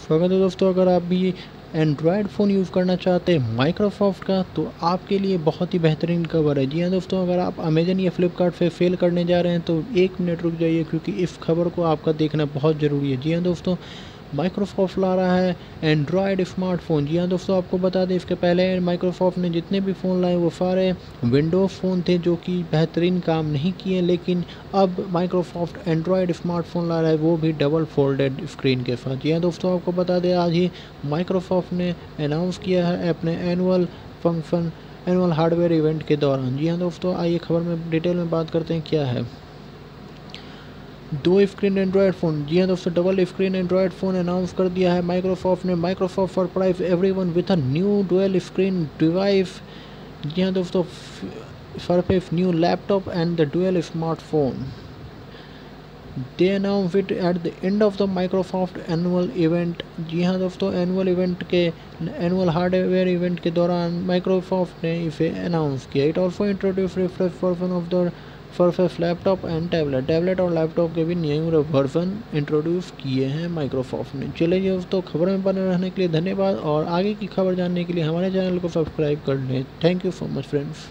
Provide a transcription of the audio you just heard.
स्वागत है दोस्तों, अगर आप भी एंड्रॉयड फ़ोन यूज़ करना चाहते हैं माइक्रोसॉफ्ट का तो आपके लिए बहुत ही बेहतरीन खबर है। जी हाँ दोस्तों, अगर आप अमेजन या फ्लिपकार्ट से फेल करने जा रहे हैं तो एक मिनट रुक जाइए, क्योंकि इस खबर को आपका देखना बहुत ज़रूरी है। जी हाँ दोस्तों माइक्रोसॉफ्ट ला रहा है एंड्रॉयड स्मार्टफ़ोन जी हाँ दोस्तों, आपको बता दें, इसके पहले माइक्रोसॉफ्ट ने जितने भी फ़ोन लाए, वो सारे विंडोज़ फ़ोन थे, जो कि बेहतरीन काम नहीं किए, लेकिन अब माइक्रोसॉफ्ट एंड्रॉयड स्मार्टफ़ोन ला रहा है, वो भी डबल फोल्डेड स्क्रीन के साथ। जी हाँ दोस्तों, आपको बता दें, आज ही माइक्रोसॉफ्ट ने अनाउंस किया है अपने annual function annual hardware event के दौरान। जी हाँ दोस्तों, आइए खबर में डिटेल में बात करते हैं, क्या है। दो स्क्रीन एंड्रॉयड फ़ोन जी हाँ दोस्तों double screen android phone announce कर दिया है माइक्रोसॉफ्ट ने। Microsoft surprise everyone with a new dual screen device जी हाँ दोस्तों Surface new laptop and the dual smartphone they announce it at the end of the Microsoft annual event जी हाँ दोस्तों annual event के annual hardware event के दौरान Microsoft ने इसे announce किया। It also introduce refresh version of the Surface laptop and tablet tablet और laptop के भी न्यू वर्जन इंट्रोड्यूस किए हैं माइक्रोसॉफ्ट ने। चलिए दोस्तों खबर में बने रहने के लिए धन्यवाद और आगे की खबर जानने के लिए हमारे चैनल को सब्सक्राइब कर लें। Thank you so much friends